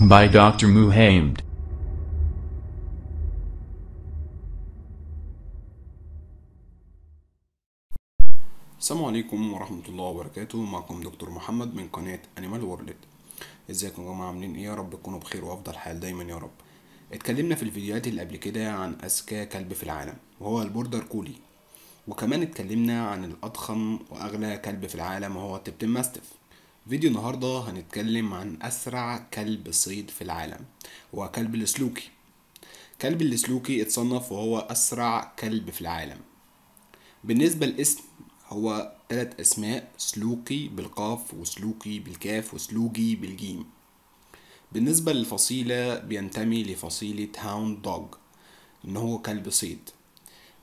by Dr. Muhammad. السلام عليكم ورحمة الله وبركاته. معكم دكتور محمد من قناة Animal World ازيكم يا جماعة؟ عاملين إيه؟ يا رب تكونوا بخير وأفضل حال دايما يا رب. اتكلمنا في الفيديوهات اللي قبل كده عن أذكى كلب في العالم وهو ال Border Collie. وكمان اتكلمنا عن الأضخم وأغلى كلب في العالم وهو ال Tibetan Mastiff فيديو النهاردة هنتكلم عن أسرع كلب صيد في العالم وهو كلب السلوكي. كلب السلوكي اتصنف وهو أسرع كلب في العالم. بالنسبة للاسم هو تلات أسماء سلوكي بالقاف وسلوكي بالكاف وسلوجي بالجيم. بالنسبة للفصيلة بينتمي لفصيلة hound dog إن هو كلب صيد.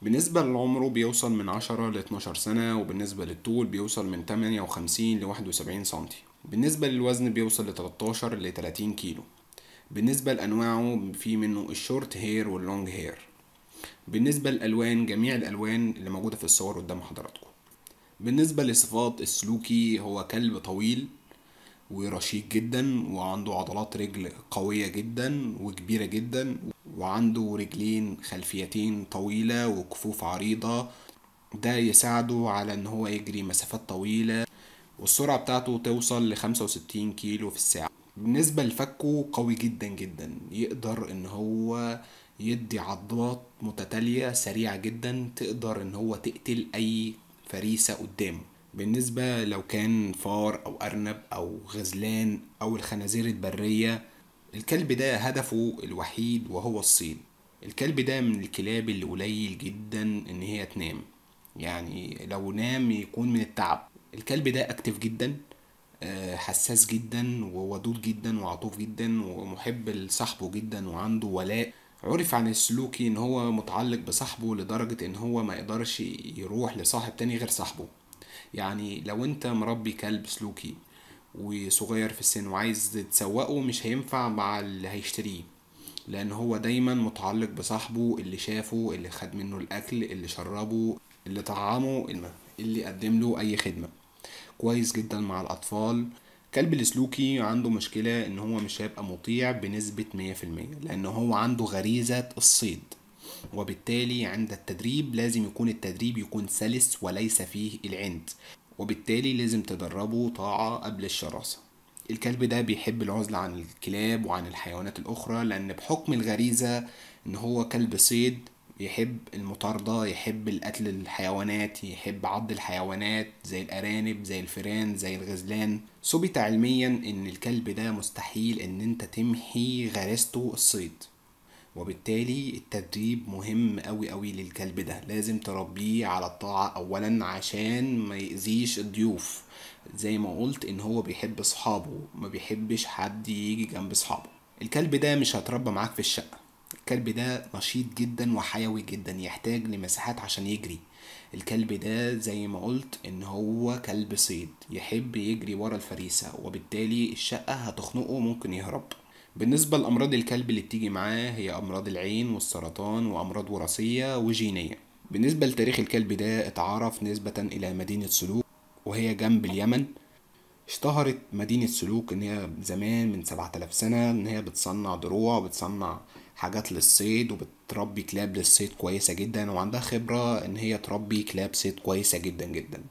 بالنسبة لعمره بيوصل من عشرة لاتناشر سنة وبالنسبة للطول بيوصل من تمانية وخمسين لواحد وسبعين سنتي. بالنسبة للوزن بيوصل لتلاتاشر لتلاتين كيلو. بالنسبة لأنواعه في منه ال short hair وال long hair. بالنسبة للألوان جميع الألوان اللي موجودة في الصور قدام حضراتكم. بالنسبة لصفات السلوكي هو كلب طويل ورشيق جدا وعنده عضلات رجل قوية جدا وكبيرة جدا وعنده رجلين خلفيتين طويلة وكفوف عريضة. ده يساعده على إن هو يجري مسافات طويلة والسرعة بتاعته توصل لخمسة وستين كيلو في الساعة. بالنسبة لفكه قوي جدا جدا. يقدر إن هو يدي عضات متتالية سريعة جدا تقدر إن هو تقتل أي فريسة قدامه. بالنسبة لو كان فار أو أرنب أو غزلان أو الخنازير البرية الكلب ده هدفه الوحيد وهو الصيد. الكلب ده من الكلاب اللي قليل جدا إن هي تنام. يعني لو نام يكون من التعب. الكلب ده أكتف جدا آه، حساس جدا وودود جدا وعطوف جدا ومحب لصاحبه جدا وعنده ولاء. عرف عن السلوكي إن هو متعلق بصاحبه لدرجة إن هو ما يقدرش يروح لصاحب تاني غير صاحبه. يعني لو أنت مربي كلب سلوكي وصغير في السن وعايز تسوقه مش هينفع مع اللي هيشتريه. لأن هو دايما متعلق بصاحبه اللي شافه اللي خد منه الأكل اللي شربه اللي طعمه اللي قدم له أي خدمة. كويس جدا مع الأطفال. كلب السلوكي عنده مشكلة إن هو مش هيبقى مطيع بنسبة مية في المية لأن هو عنده غريزة الصيد. وبالتالي عند التدريب لازم يكون التدريب يكون سلس وليس فيه العند. وبالتالي لازم تدربه طاعة قبل الشراسة. الكلب ده بيحب العزلة عن الكلاب وعن الحيوانات الأخرى لأن بحكم الغريزة إن هو كلب صيد يحب المطاردة يحب القتل الحيوانات يحب عض الحيوانات زي الأرانب زي الفئران زي الغزلان. ثبت علميا إن الكلب ده مستحيل إن أنت تمحي غريزته الصيد. وبالتالي التدريب مهم أوي أوي للكلب ده. لازم تربيه على الطاعة أولا عشان ما يأذيش الضيوف. زي ما قلت إن هو بيحب صحابه ما بيحبش حد يجي جنب صحابه الكلب ده مش هتربى معاك في الشقة. الكلب ده نشيط جدا وحيوي جدا يحتاج لمساحات عشان يجري. الكلب ده زي ما قلت إن هو كلب صيد يحب يجري ورا الفريسة وبالتالي الشقة هتخنقه ممكن يهرب. بالنسبة لأمراض الكلب اللي بتيجي معاه هي أمراض العين والسرطان وأمراض وراثية وجينية. بالنسبة لتاريخ الكلب ده اتعرف نسبة إلى مدينة سلوك وهي جنب اليمن. اشتهرت مدينة سلوك إن هي زمان من سبعة آلاف سنة إن هي بتصنع دروع وبتصنع حاجات للصيد وبتربي كلاب للصيد كويسة جدا وعندها خبرة إن هي تربي كلاب صيد كويسة جدا جدا.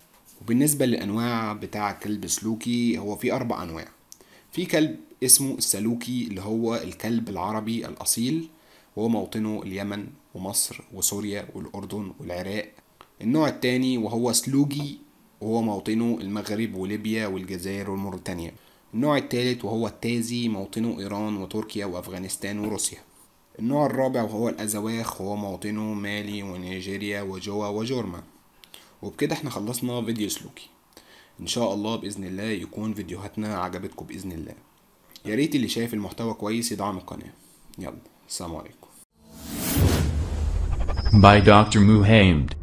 وبالنسبة للأنواع بتاع كلب سلوكي هو في أربع أنواع. في كلب اسمه السلوكي اللي هو الكلب العربي الأصيل وهو موطنه اليمن ومصر وسوريا والأردن والعراق. النوع التاني وهو سلوجي وهو موطنه المغرب وليبيا والجزائر وموريتانيا النوع التالت وهو التازي موطنه إيران وتركيا وأفغانستان وروسيا. النوع الرابع وهو الأزواخ وهو موطنه مالي ونيجيريا وجوا وجورما. وبكده إحنا خلصنا فيديو سلوكي. إن شاء الله بإذن الله يكون فيديوهاتنا عجبتكم بإذن الله. يا ريت اللي شايف المحتوى كويس يدعم القناة يلا السلام عليكم by Dr. Muhammad.